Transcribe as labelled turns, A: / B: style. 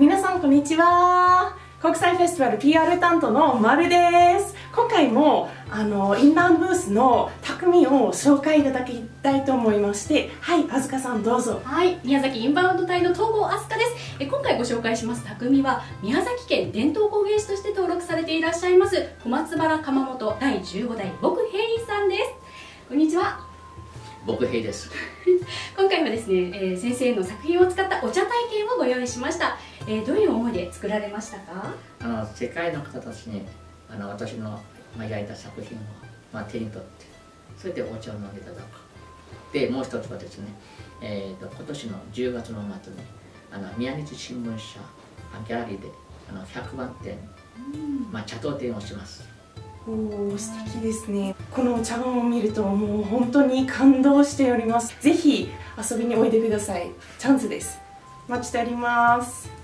A: 皆さんこんにちは。国際フェスティバル PR 担当のまるです。今回もあのインバウンドブースの匠を紹介いただきたいと思いましてはいあずかさんどうぞ。
B: はい宮崎インバウンド隊の東郷あすかです。え今回ご紹介します匠は宮崎県伝統工芸士として登録されていらっしゃいます小松原窯元第15代僕平井さんです。こんにちは。
C: 僕平です。
B: 今回はですね、えー、先生の作品を使ったお茶体験をご用意しました、えー、どういう思いで作られましたか？
C: あの世界の方たちにあの私の、まあ、焼いた作品を、まあ、手に取ってそれでお茶を飲んでいただく。でもう一つはですね、えーと、今年の10月の末にあの宮西新聞社ギャラリーであの100番店、まあ、茶道展をします。
A: お素敵ですね。この茶碗を見るともう本当に感動しております。ぜひ遊びにおいでください。チャンスです。待ちております